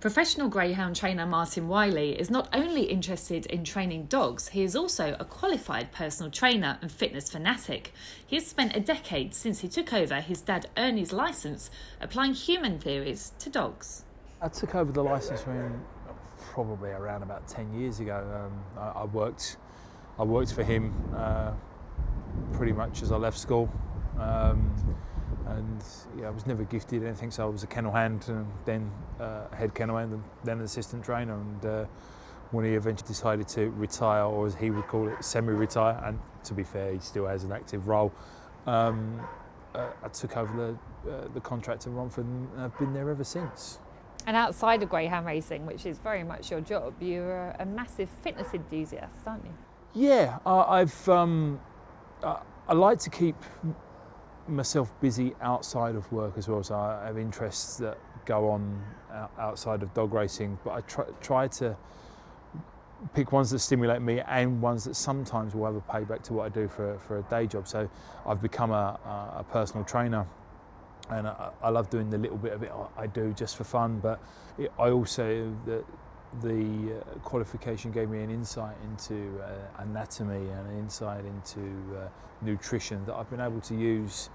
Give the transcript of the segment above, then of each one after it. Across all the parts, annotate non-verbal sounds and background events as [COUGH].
Professional greyhound trainer Martyn Wiley is not only interested in training dogs, he is also a qualified personal trainer and fitness fanatic. He has spent a decade since he took over his dad Ernie's license applying human theories to dogs. I took over the license from probably around about 10 years ago. Um, I, I, worked I worked for him uh, pretty much as I left school. Um, and yeah, I was never gifted anything, so I was a kennel hand and then uh, head kennel hand and then an assistant trainer. And uh, when he eventually decided to retire, or as he would call it, semi-retire, and to be fair, he still has an active role. Um, uh, I took over the, uh, the contract in Romford and I've been there ever since. And outside of greyhound racing, which is very much your job, you're a massive fitness enthusiast, aren't you? Yeah, I've um, I like to keep myself busy outside of work as well. So I have interests that go on outside of dog racing, but I try, try to pick ones that stimulate me and ones that sometimes will have a payback to what I do for, for a day job. So I've become a, a personal trainer and I, I, love doing the little bit of it I do just for fun, but it, I also, the, the uh, qualification gave me an insight into uh, anatomy and an insight into uh, nutrition that I've been able to use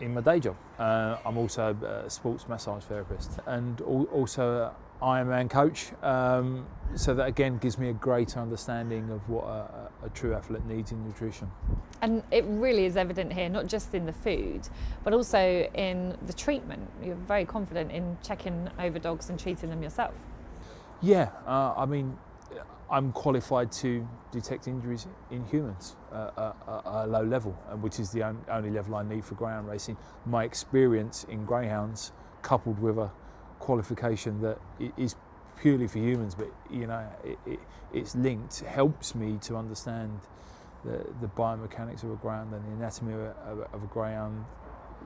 in my day job. Uh, I'm also a sports massage therapist and also an Ironman coach. Um, so that again gives me a greater understanding of what a, a, true athlete needs in nutrition. And it really is evident here, not just in the food, but also in the treatment. You're very confident in checking over dogs and treating them yourself. Yeah, uh, I mean, I'm qualified to detect injuries in humans uh, at a low level, uh, which is the only level I need for greyhound racing. My experience in greyhounds, coupled with a qualification that is purely for humans, but you know, it, it, it's linked, helps me to understand the, the biomechanics of a greyhound and the anatomy of a, of a greyhound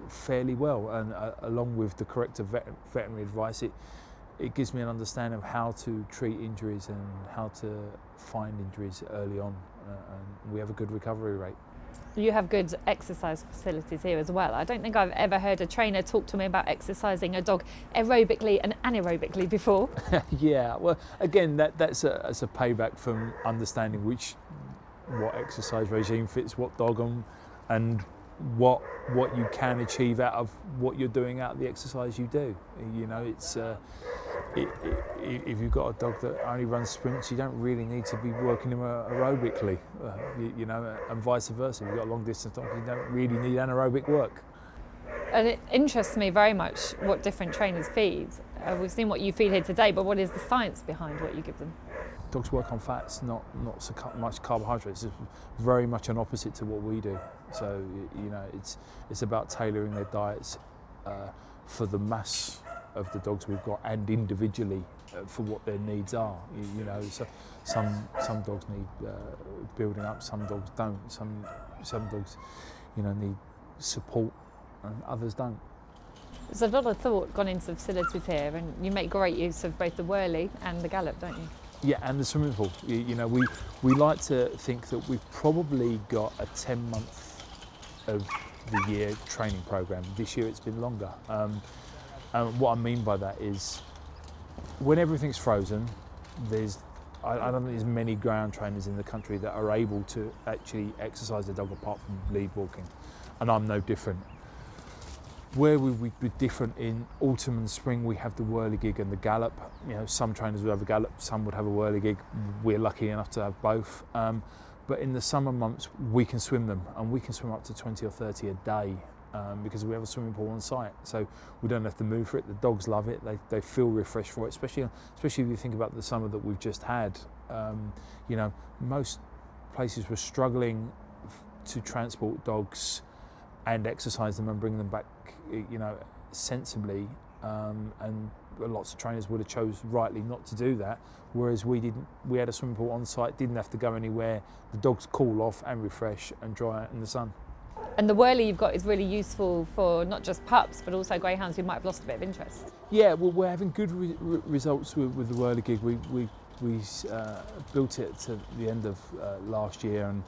fairly well. And uh, along with the correct vet, veterinary advice, it it gives me an understanding of how to treat injuries and how to find injuries early on. Uh, and we have a good recovery rate. You have good exercise facilities here as well. I don't think I've ever heard a trainer talk to me about exercising a dog aerobically and anaerobically before. [LAUGHS] yeah, well, again, that, that's, a, that's a payback from understanding which what exercise regime fits what dog and, and what what you can achieve out of what you're doing out of the exercise you do. You know, it's uh, it, it, if you've got a dog that only runs sprints, you don't really need to be working him aerobically. Uh, you, you, know, and vice versa. If you've got a long distance dog, you don't really need anaerobic work. And it interests me very much what different trainers feed. Uh, we've seen what you feed here today, but what is the science behind what you give them? Dogs work on fats, not not so much carbohydrates. It's very much an opposite to what we do. So you know, it's it's about tailoring their diets uh, for the mass of the dogs we've got and individually uh, for what their needs are. You, you, know, so some some dogs need uh, building up, some dogs don't. Some some dogs, you know, need support, and others don't. There's a lot of thought gone into the facilities here, and you make great use of both the whirly and the gallop, don't you? Yeah, and the swimming pool. You, you know, we we like to think that we've probably got a 10 month of the year training program. This year it's been longer. Um, and what I mean by that is when everything's frozen, there's I, don't think there's many ground trainers in the country that are able to actually exercise their dog apart from lead walking, and I'm no different. Where we would be different in autumn and spring, we have the whirligig and the gallop. You know, some trainers would have a gallop, some would have a whirligig. We're lucky enough to have both. Um, but in the summer months, we can swim them, and we can swim up to 20 or 30 a day um, because we have a swimming pool on site. So we don't have to move for it. The dogs love it. They, they feel refreshed for it, especially especially if you think about the summer that we've just had. Um, you know, most places were struggling to transport dogs and exercise them and bring them back, you know, sensibly. Um, and lots of trainers would have chose rightly not to do that. Whereas we didn't. We had a swimming pool on site, didn't have to go anywhere. The dogs cool off and refresh and dry out in the sun. And the whirly you've got is really useful for not just pups, but also greyhounds who might have lost a bit of interest. Yeah, well, we're having good re results with, with, the whirligig. We, we, we uh, built it to the end of uh, last year and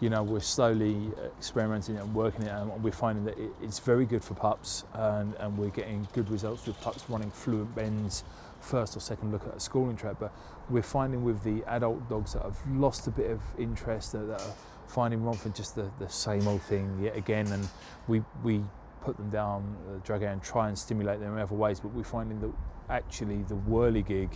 you know, we're slowly experimenting and working it, and we're finding that it's very good for pups, and, and we're getting good results with pups running fluent bends, first or second look at a schooling track. But we're finding with the adult dogs that have lost a bit of interest, that, that are finding Romford just the, the same old thing yet again, and we we put them down, uh, drag out, and try and stimulate them in other ways. But we're finding that actually the whirligig,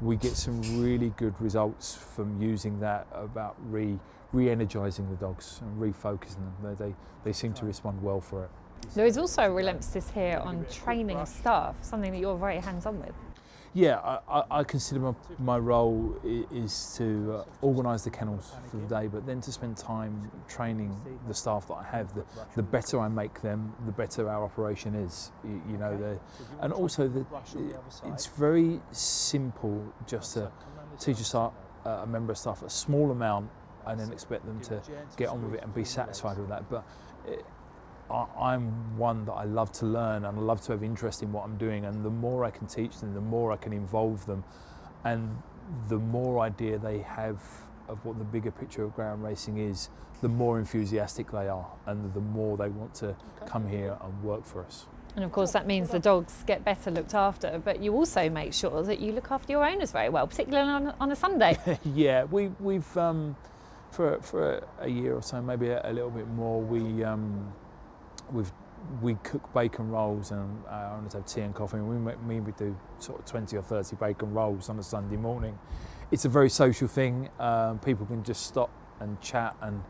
we get some really good results from using that about re re-energizing the dogs and refocusing them. They, they, they seem to respond well for it. There is also a real emphasis here on training staff, something that you're very hands-on with. Yeah, I, I consider my, my role is to uh, organise the kennels for the day, but then to spend time training the staff that I have. The, the better I make them, the better our operation is. You, you know, and also the, it's very simple just to teach a, a member of staff a small amount and then expect them to get on with it and be satisfied with that. But it, I, am one that I love to learn and I love to have interest in what I'm doing. And the more I can teach them, the more I can involve them, and the more idea they have of what the bigger picture of greyhound racing is, the more enthusiastic they are, and the more they want to come here and work for us. And of course, that means the dogs get better looked after, but you also make sure that you look after your owners very well, particularly on, on a Sunday. [LAUGHS] yeah, we, we've. Um, for, for a year or so, maybe a, a little bit more, we um, we've we cook bacon rolls and our owners have tea and coffee and we maybe do sort of 20 or 30 bacon rolls on a Sunday morning. It's a very social thing. Um, people can just stop and chat and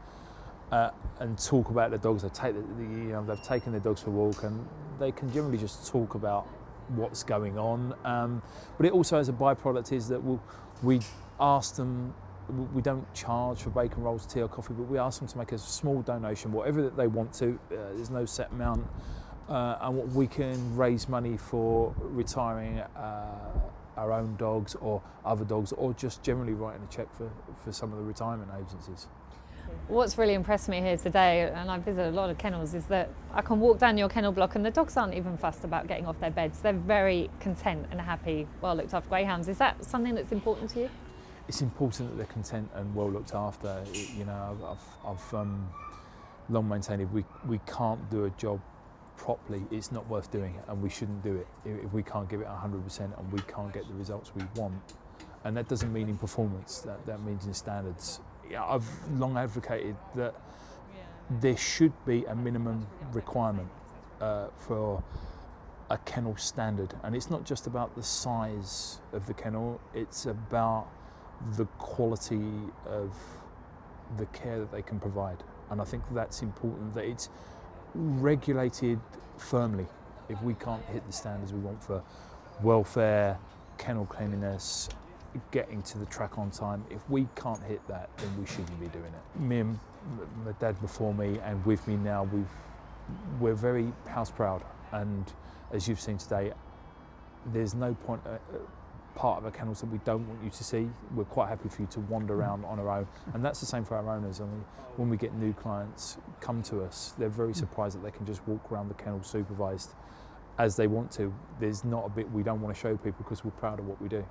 uh, and talk about the dogs. They take the, the, you know they've taken their dogs for a walk and they can generally just talk about what's going on. Um, but it also has a byproduct is that we'll, we ask them we don't charge for bacon rolls, tea or coffee, but we ask them to make a small donation, whatever that they want to. Uh, there's no set amount, uh, and what we can raise money for retiring uh, our own dogs or other dogs, or just generally writing a check for, for some of the retirement agencies. What's really impressed me here today, and I visit a lot of kennels, is that I can walk down your kennel block and the dogs aren't even fussed about getting off their beds. They're very content and happy, well looked after greyhounds. Is that something that's important to you? It's important that they're content and well looked after. You know, I've, I've um, long maintained if we, we can't do a job properly, it's not worth doing it, and we shouldn't do it if we can't give it 100% and we can't get the results we want. And that doesn't mean in performance, that, that means in standards. I've long advocated that there should be a minimum requirement uh, for a kennel standard, and it's not just about the size of the kennel, it's about the quality of the care that they can provide. And I think that's important that it's regulated firmly. If we can't hit the standards we want for welfare, kennel cleanliness, getting to the track on time, if we can't hit that, then we shouldn't be doing it. Me and my dad before me and with me now, we've, we're very house proud. And as you've seen today, there's no point. Uh, uh, Part of a kennel that we don't want you to see. We're quite happy for you to wander mm. around on our own, and that's the same for our owners. I mean, when we get new clients come to us, they're very mm. surprised that they can just walk around the kennel supervised as they want to. There's not a bit we don't want to show people because we're proud of what we do.